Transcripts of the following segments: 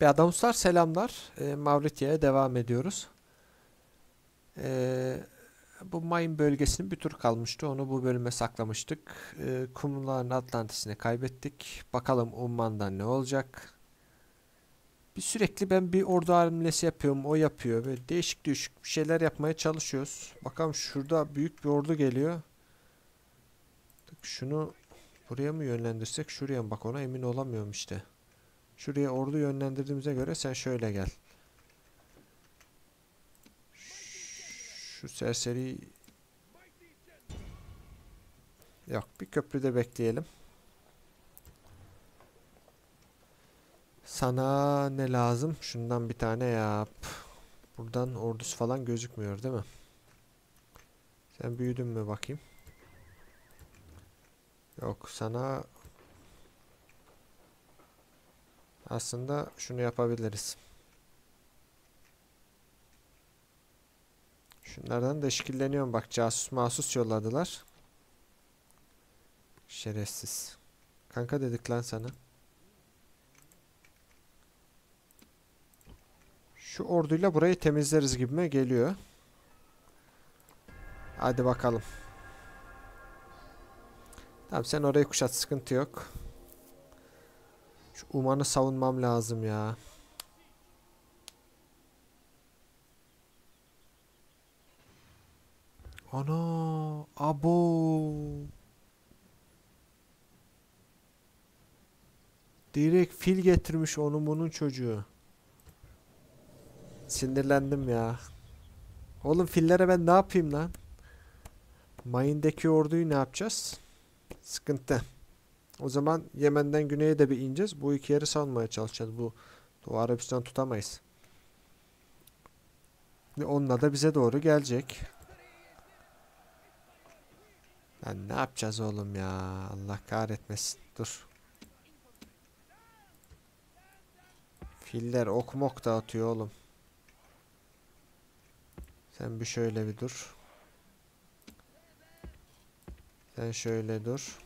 Be adamlar selamlar. E, Mavritia'ya devam ediyoruz. E, bu Main bölgesinin bir tur kalmıştı. Onu bu bölüme saklamıştık. E, kumların Atlantis'ini kaybettik. Bakalım Umman'dan ne olacak? Bir sürekli ben bir ordu hamlesi yapıyorum. O yapıyor. Böyle değişik değişik bir şeyler yapmaya çalışıyoruz. Bakalım şurada büyük bir ordu geliyor. Şunu buraya mı yönlendirsek? Şuraya mı? Bak ona emin olamıyorum işte. Şuraya ordu yönlendirdiğimize göre sen şöyle gel. Şu serseri Yok bir köprüde bekleyelim. Sana ne lazım? Şundan bir tane yap. Buradan ordusu falan gözükmüyor değil mi? Sen büyüdün mü bakayım? Yok sana aslında şunu yapabiliriz. Şunlardan da şekilleniyorum bak casus masus yolladılar. Şerefsiz. Kanka dedik lan sana. Şu orduyla burayı temizleriz gibime geliyor. Hadi bakalım. Tamam sen orayı kuşat sıkıntı yok. Şu Uman'ı savunmam lazım ya. Ana abo. Direkt fil getirmiş onun bunun çocuğu. Sinirlendim ya. Oğlum fillere ben ne yapayım lan? Mayındaki orduyu ne yapacağız? Sıkıntı. O zaman Yemen'den güneye de bir ineceğiz. Bu iki yeri savunmaya çalışacağız. Bu Doğu Arabistan tutamayız. Onunla da bize doğru gelecek. Yani ne yapacağız oğlum ya? Allah kahretmesin. Dur. Filler ok mok dağıtıyor oğlum. Sen bir şöyle bir dur. Sen şöyle dur.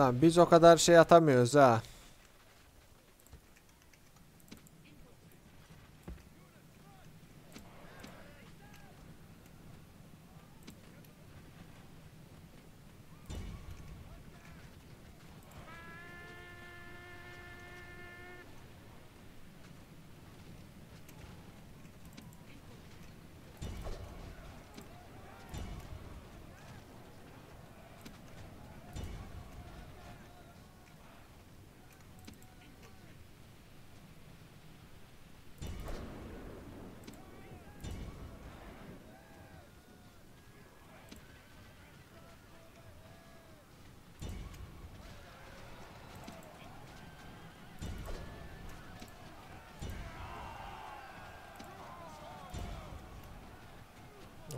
Lan biz o kadar şey atamıyoruz ha.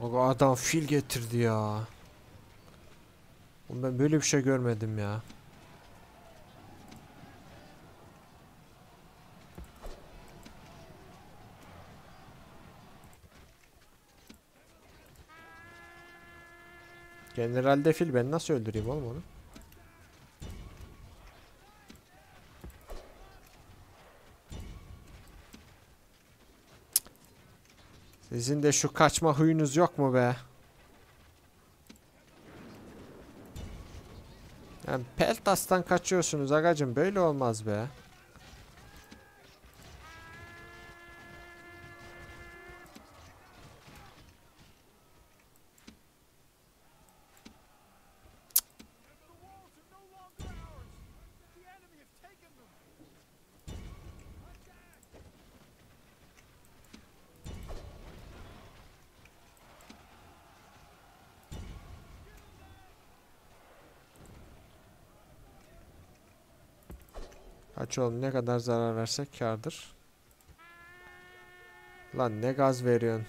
O adam fil getirdi ya. Ben böyle bir şey görmedim ya. Generalde fil ben nasıl öldüreyim oğlum onu? Sizin de şu kaçma huyunuz yok mu be? Yani Peltas'tan kaçıyorsunuz agacım böyle olmaz be. Kaç oğlum ne kadar zarar versek kârdır. Lan ne gaz veriyorsun.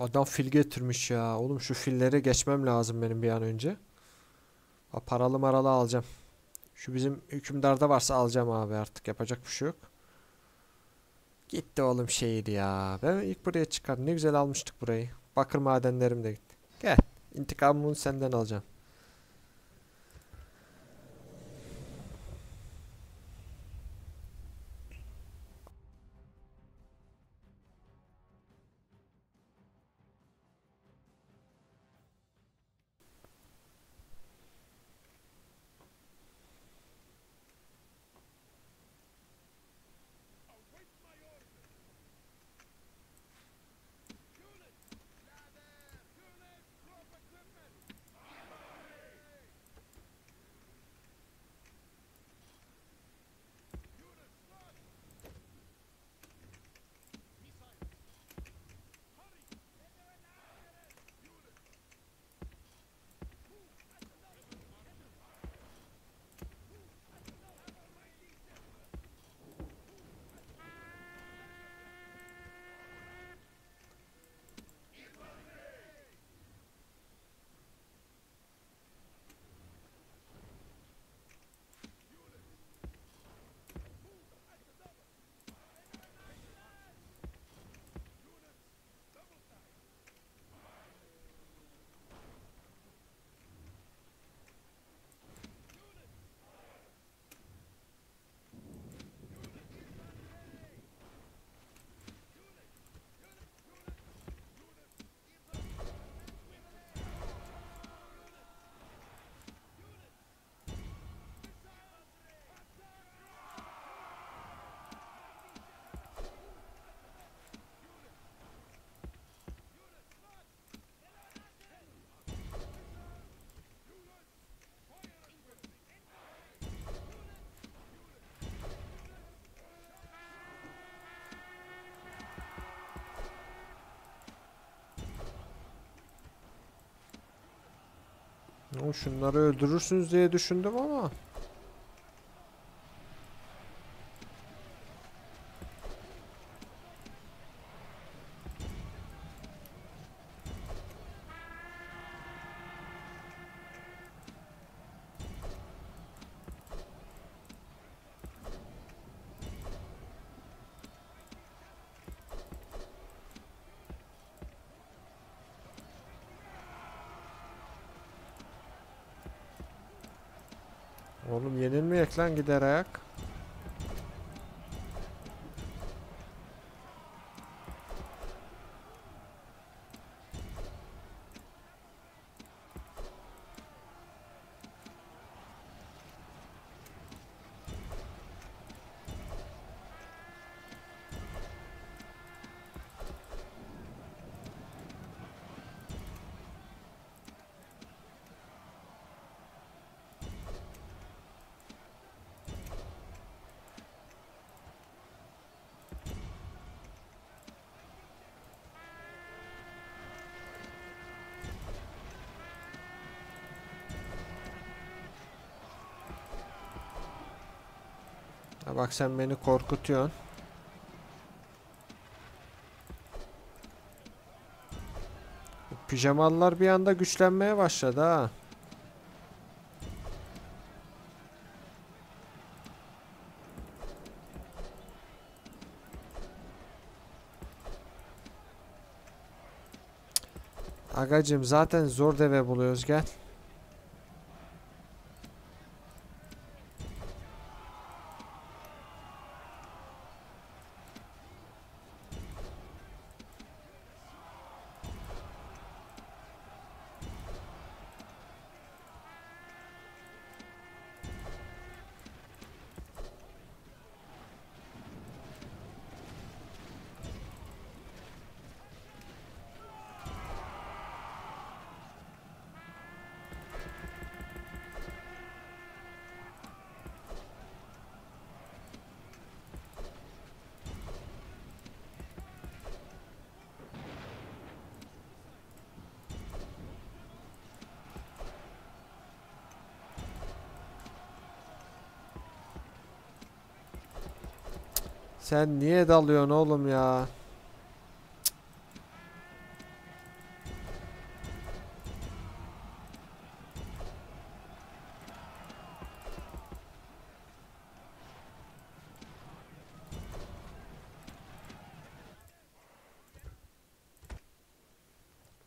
Adam fil getirmiş ya. Oğlum şu filleri geçmem lazım benim bir an önce. Ha, paralı maralı alacağım. Şu bizim hükümdarda varsa alacağım abi artık. Yapacak bir şey yok. Gitti oğlum şehir ya. Ben ilk buraya çıkar. Ne güzel almıştık burayı. Bakır madenlerim de gitti. Gel. İntikamımı senden alacağım. O şunları öldürürsünüz diye düşündüm ama. Oğlum yenilmeyek lan Ha bak sen beni korkutuyorsun. Pijamalılar bir anda güçlenmeye başladı ha. Agacım zaten zor deve buluyoruz gel. Sen niye dalıyorsun oğlum ya?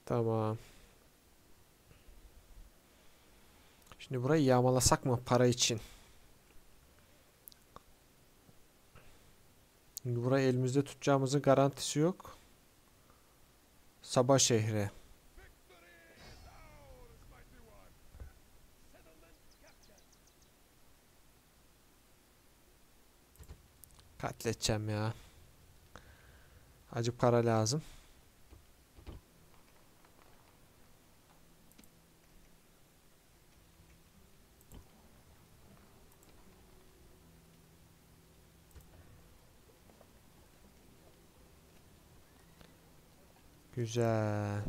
Tamam. Şimdi burayı yağmalasak mı para için? Şimdi elimizde tutacağımızın garantisi yok. Sabah şehri. Katledeceğim ya. Acı para lazım. Güzel.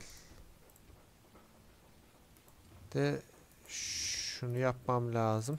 De şunu yapmam lazım.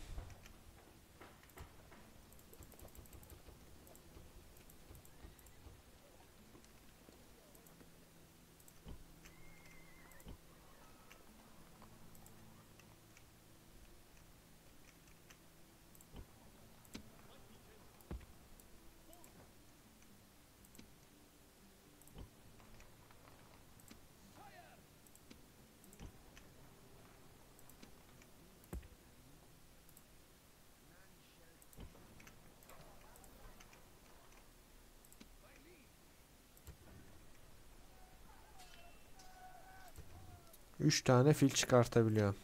Üç tane fil çıkartabiliyorum.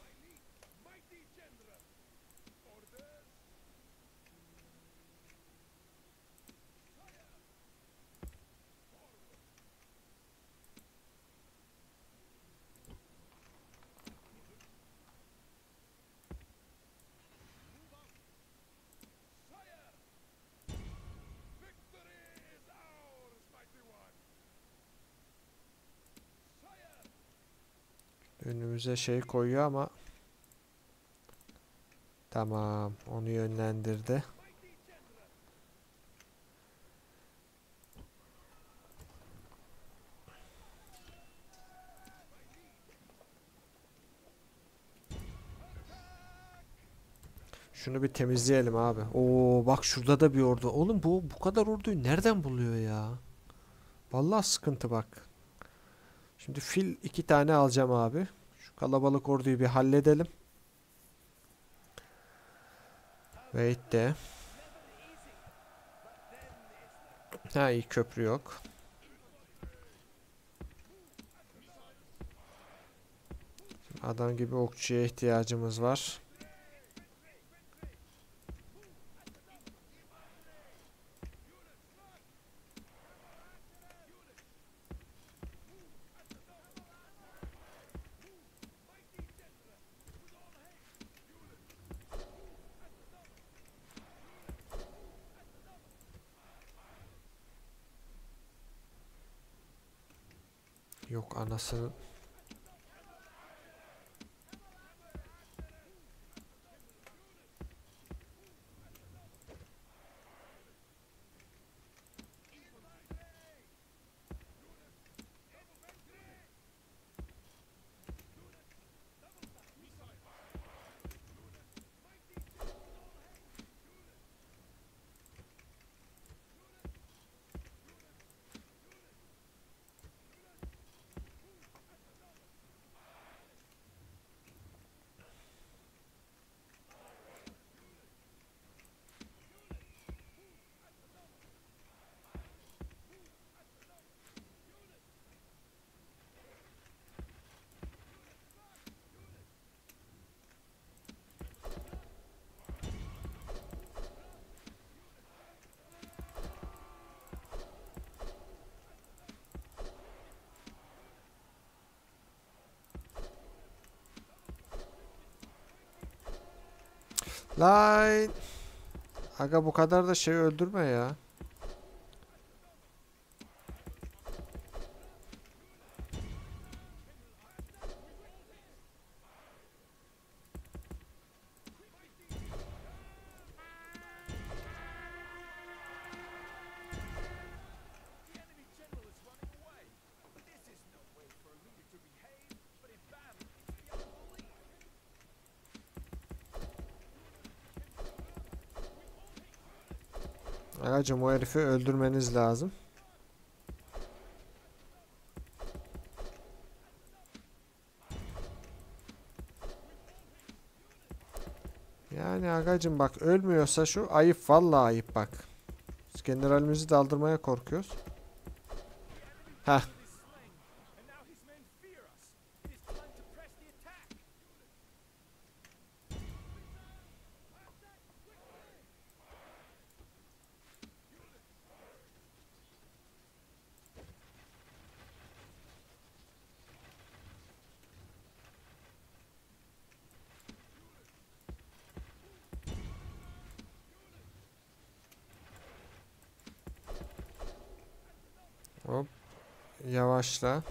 Önümüze şey koyuyor ama Tamam, onu yönlendirdi. Şunu bir temizleyelim abi. Oo bak şurada da bir ordu. Oğlum bu bu kadar orduyu nereden buluyor ya? Vallahi sıkıntı bak. Şimdi fil iki tane alacağım abi. Kalabalık orduyu bir halledelim. Wait de. Ha iyi köprü yok. Adam gibi okçuya ihtiyacımız var. Yok anasını. Lan. Aga bu kadar da şey öldürme ya. Agacım o herifi öldürmeniz lazım. Yani agacım bak ölmüyorsa şu ayıp vallahi ayıp bak. Biz generalimizi daldırmaya korkuyoruz. Heh. Yavaşla.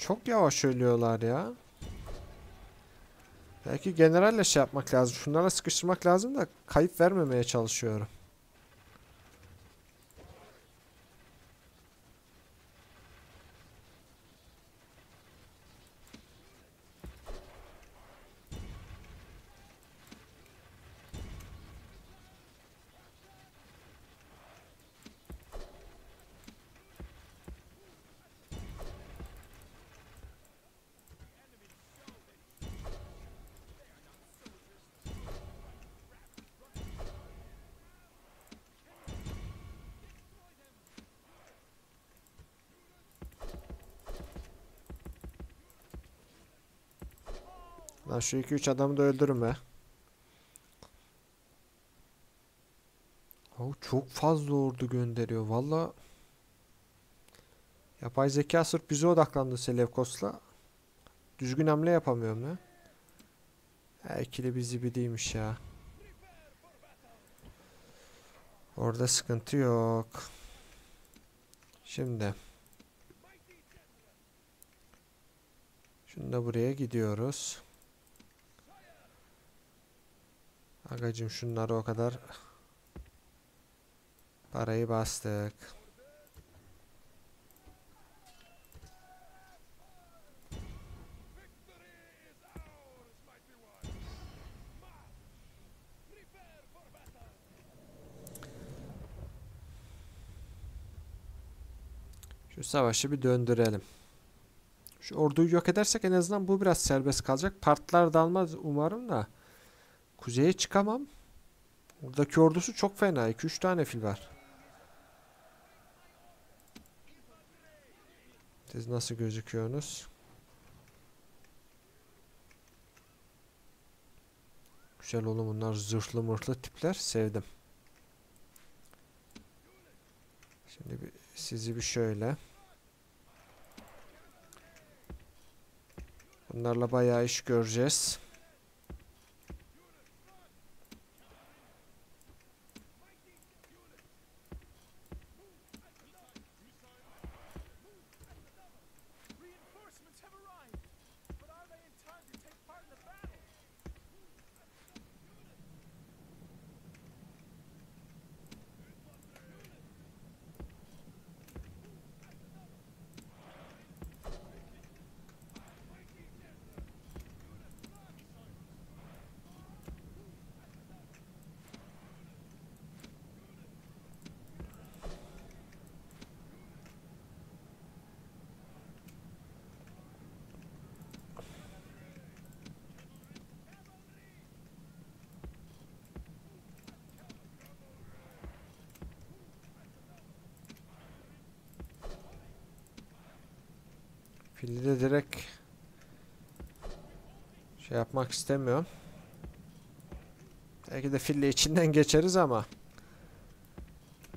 Çok yavaş ölüyorlar ya. Belki generalle şey yapmak lazım. Şunlara sıkıştırmak lazım da kayıp vermemeye çalışıyorum. Lan şu 2-3 adamı da öldürün be. Oh, çok fazla ordu gönderiyor. Valla yapay zeka sırf bize odaklandı Selevkos'la. Düzgün hamle yapamıyorum ya. Ha, ikili bir zibidiymiş ya. Orada sıkıntı yok. Şimdi. Şimdi de buraya gidiyoruz. Agacım şunları o kadar parayı bastık. Şu savaşı bir döndürelim. Şu orduyu yok edersek en azından bu biraz serbest kalacak. Partlar dalmaz umarım da. Kuzeye çıkamam. Buradaki ordusu çok fena. 2-3 tane fil var. Siz nasıl gözüküyorsunuz? Güzel oğlum bunlar zırhlı mırhlı tipler. Sevdim. Şimdi bir, sizi bir şöyle. Bunlarla bayağı iş göreceğiz. Fili de direkt şey yapmak istemiyorum. Belki de fille içinden geçeriz ama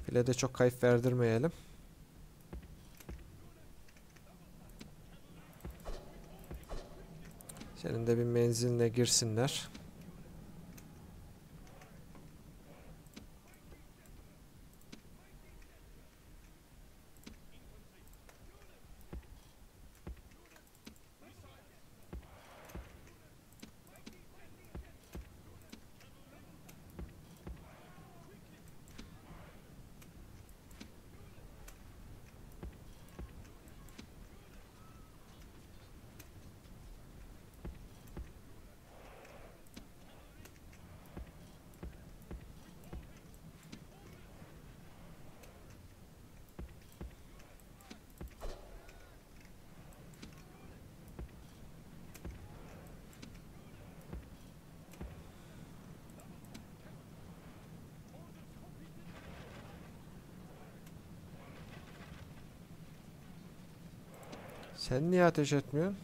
file de çok kayıp verdirmeyelim. Senin de bir menziline girsinler. Sen niye ateş etmiyorsun?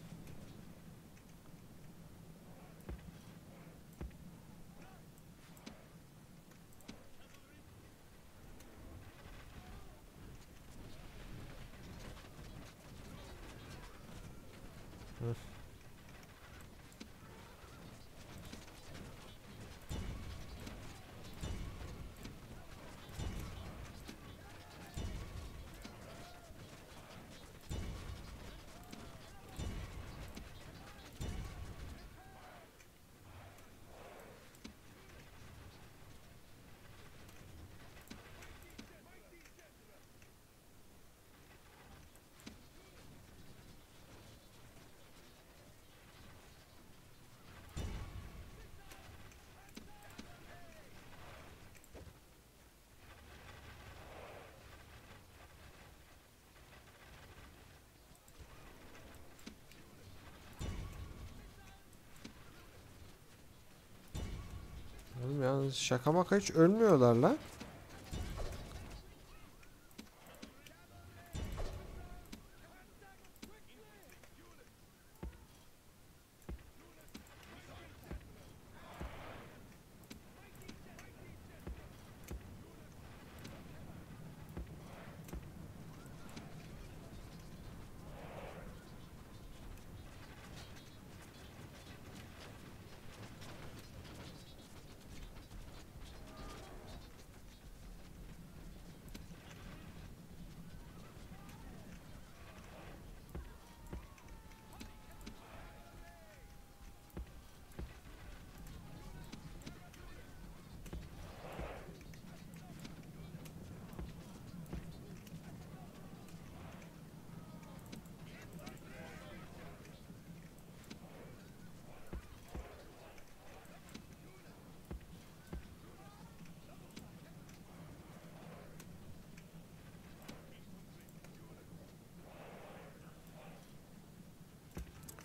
Şaka maka hiç ölmüyorlar lan.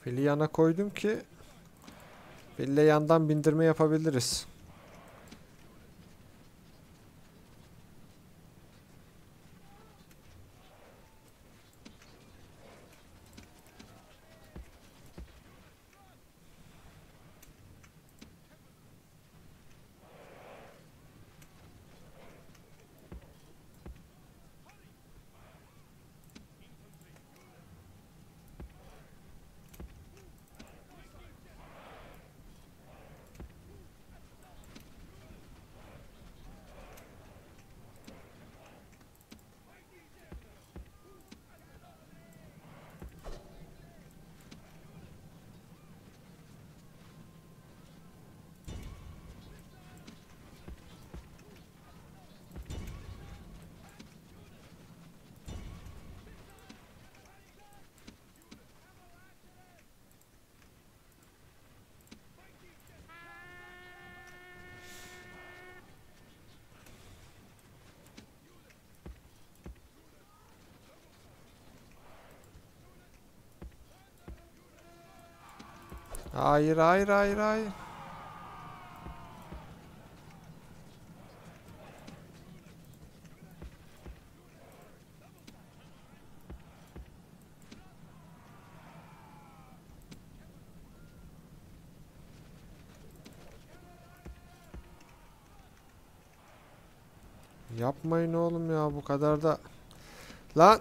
Fili yana koydum ki Fille yandan bindirme yapabiliriz. Hayır hayır hayır hayır. Yapmayın oğlum ya bu kadar da. Lan.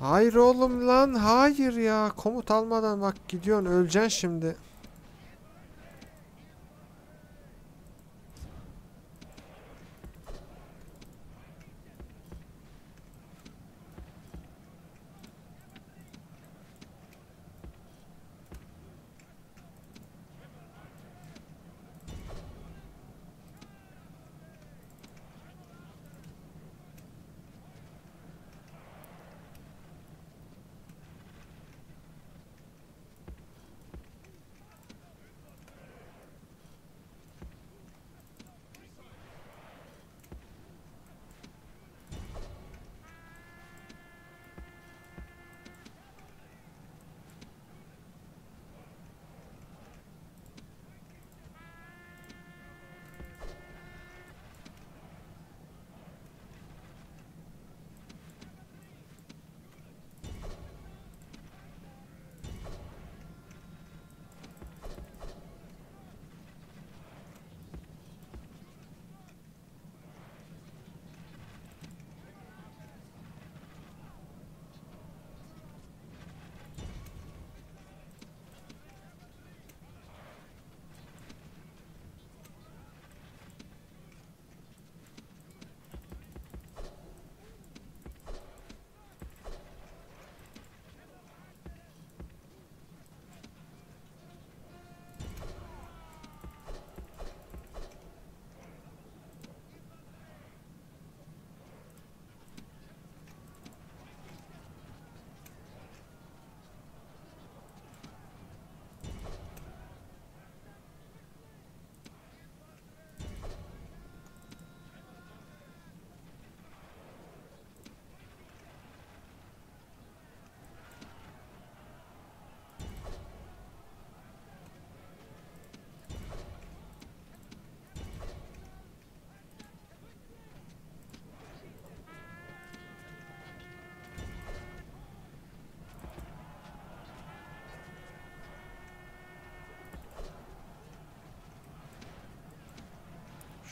Hayır oğlum lan hayır ya komut almadan bak gidiyorsun öleceksin şimdi.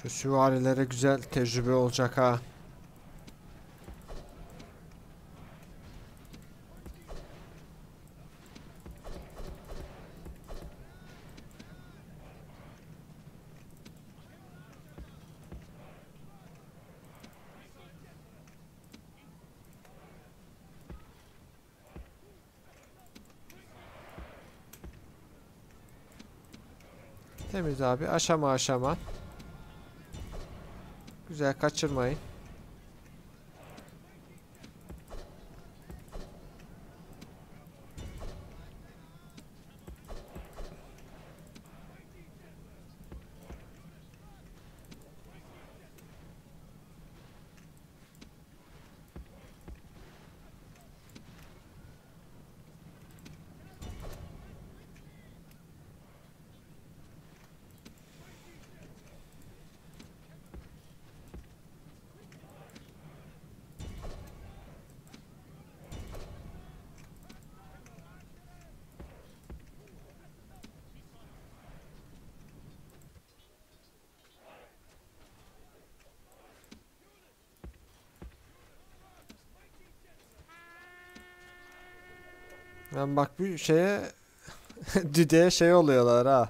Şu süvarilere güzel tecrübe olacak ha. Temiz abi aşama aşama. Güzel kaçırmayın. Ben bak bir şeye Düdüğe şey oluyorlar ha.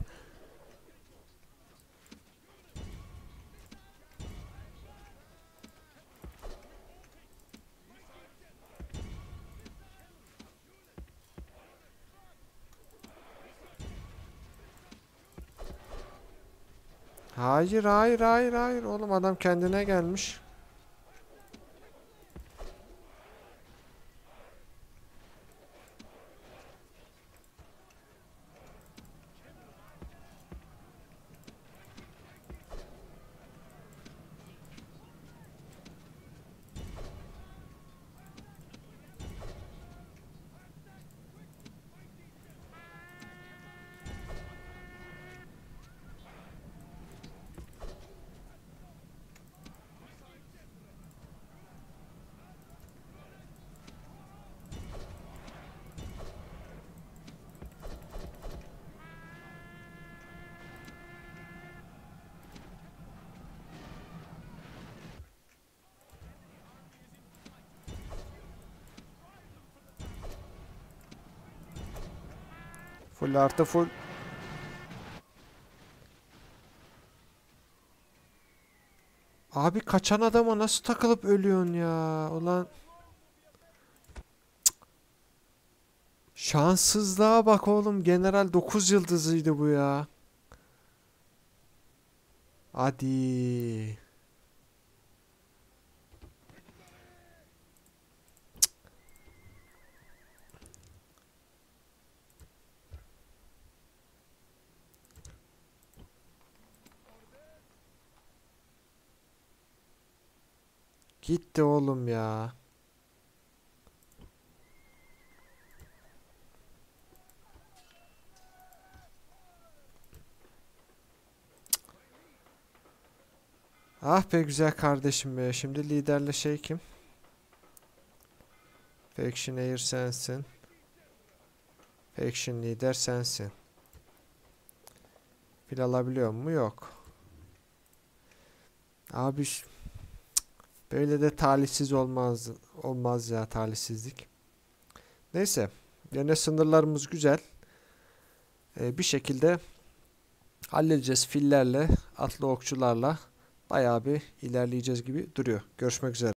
Hayır hayır hayır hayır oğlum adam kendine gelmiş. Full artı full. Abi kaçan adama nasıl takılıp ölüyorsun ya? Ulan. Şanssızlığa bak oğlum. General 9 yıldızıydı bu ya. Hadi. Gitti oğlum ya. Ah be güzel kardeşim be. Şimdi liderle şey kim? Faction Air sensin. Faction lider sensin. Fil alabiliyor mu? Yok. Abi Böyle de talihsiz olmaz olmaz ya talihsizlik. Neyse. Yine sınırlarımız güzel. Ee, bir şekilde halledeceğiz fillerle, atlı okçularla bayağı bir ilerleyeceğiz gibi duruyor. Görüşmek üzere.